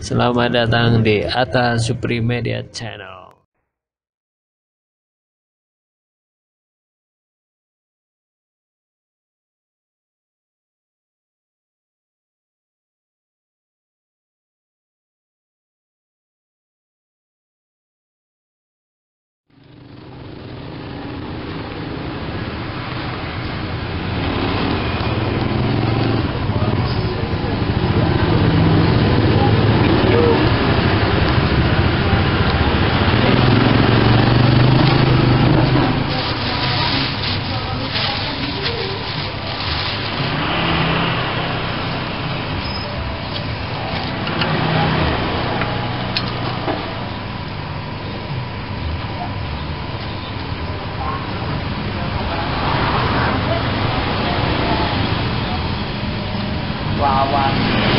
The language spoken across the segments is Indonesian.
Selamat datang di Atta Supri Media Channel. Wawan. Mas,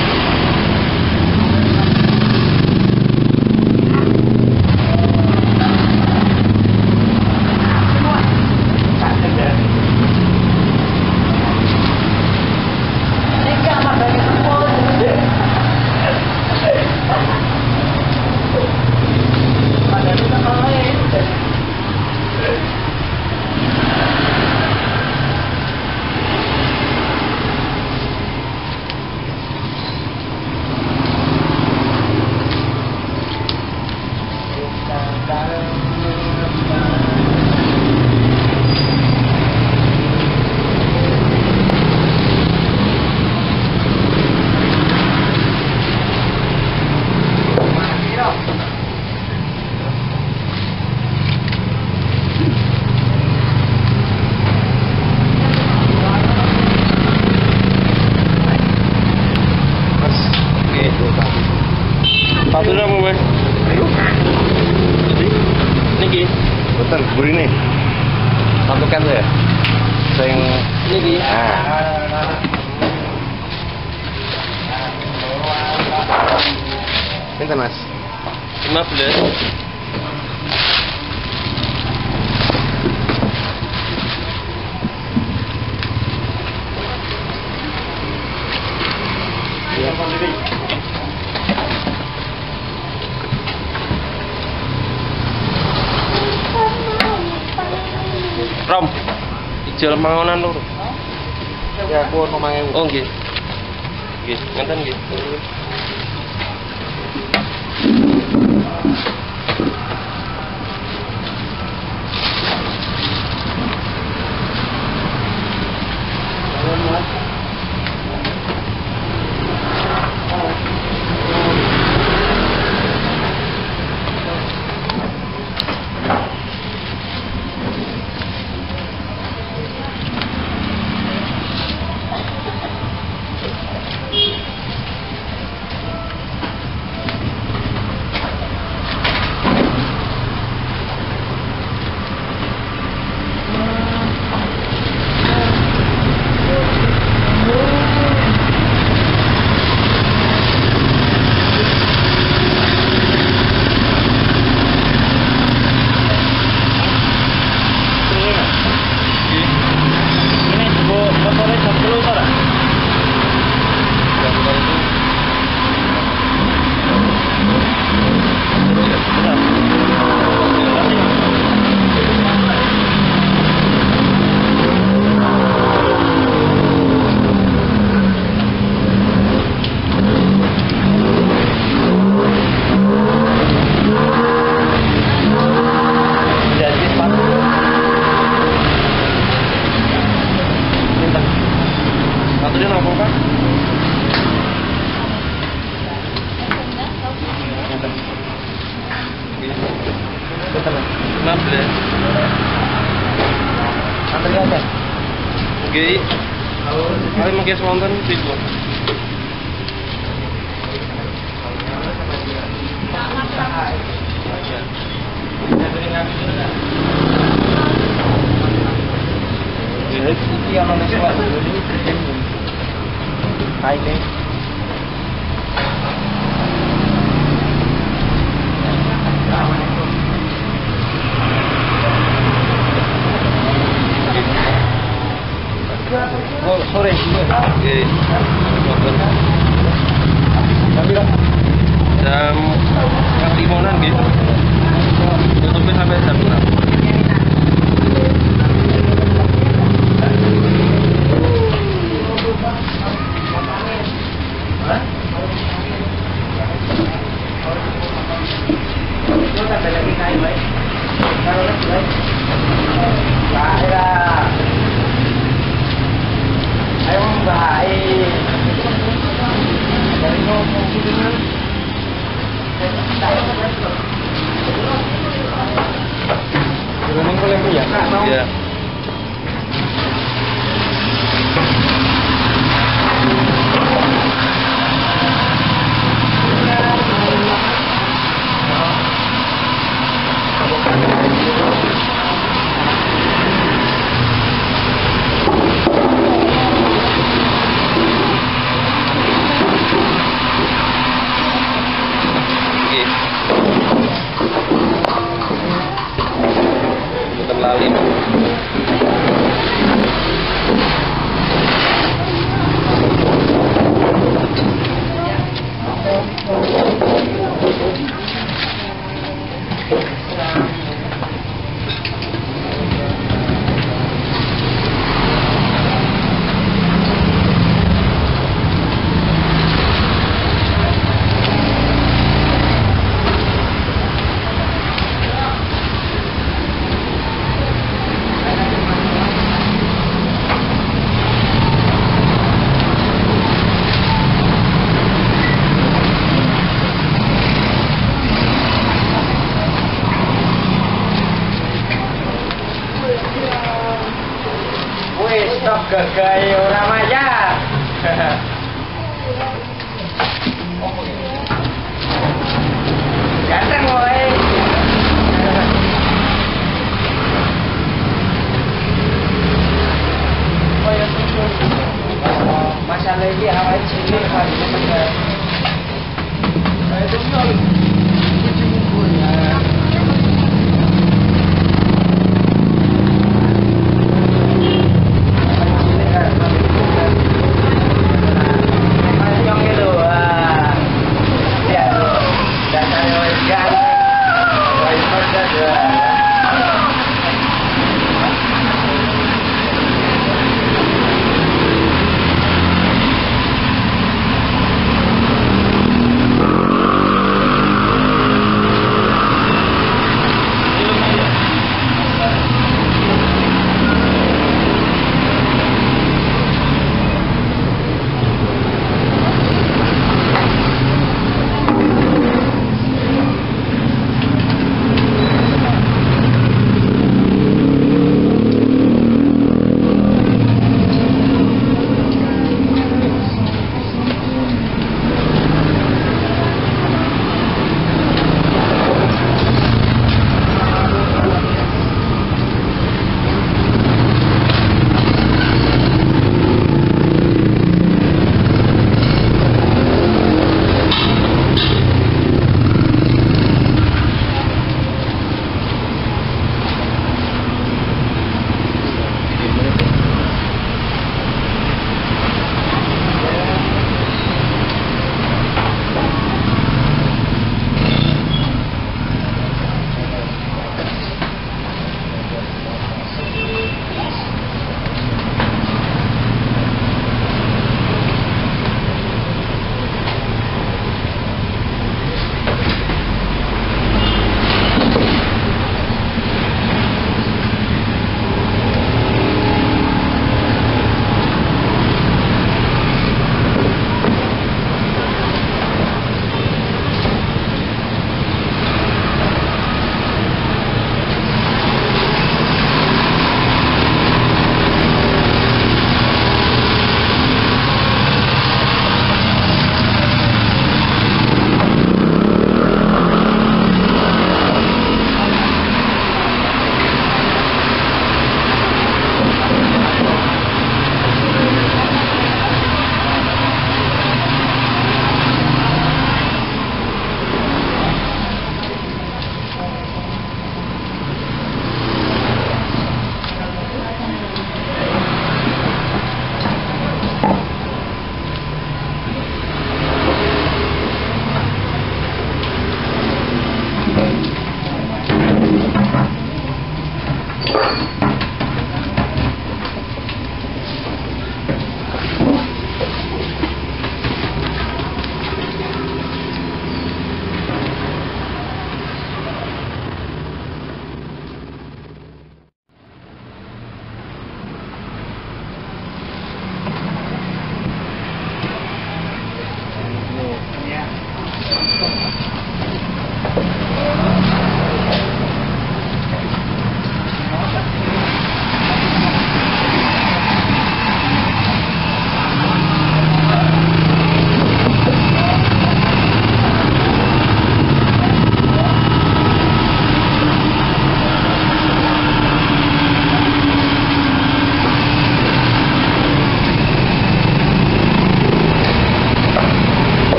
Betul, burine. Satu kan ya? Sing Niki. Ah. Pinten, Mas? 15. Ijal mangonan lho. Ya, aku ono 5000. Oh nggih. Nggih, ngenten nggih.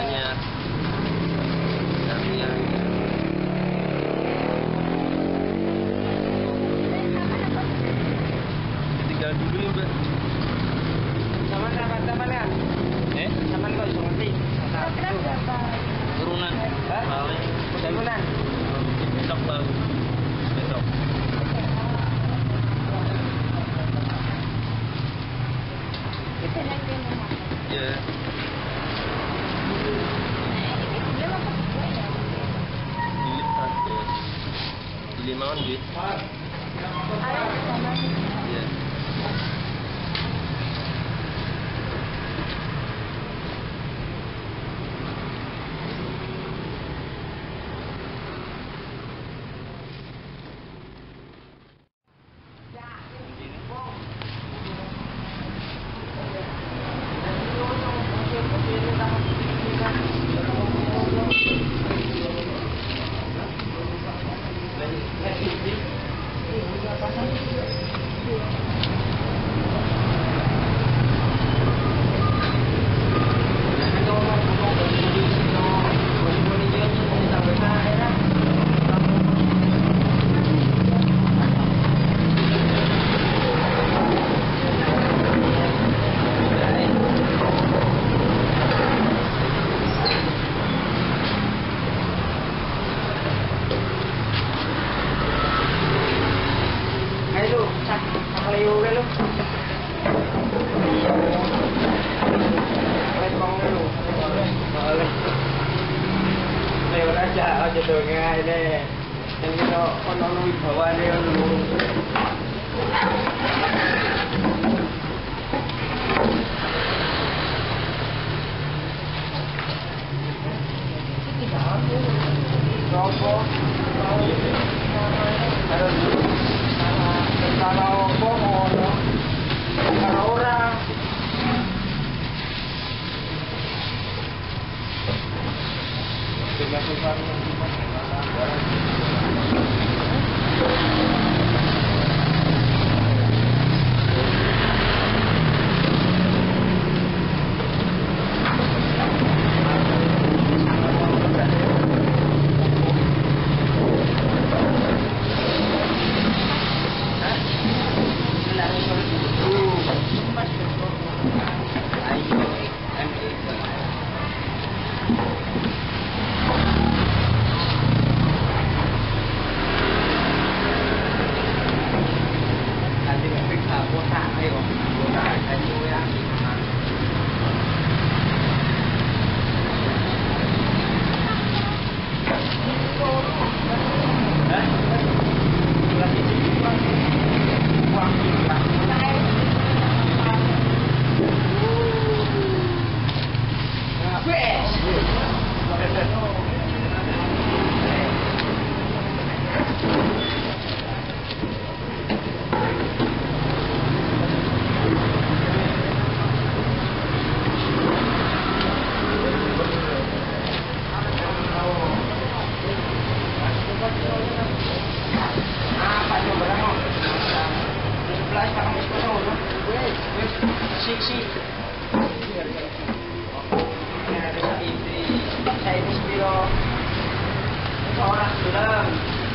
Yeah.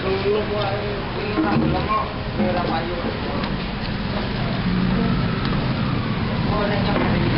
Belum Ini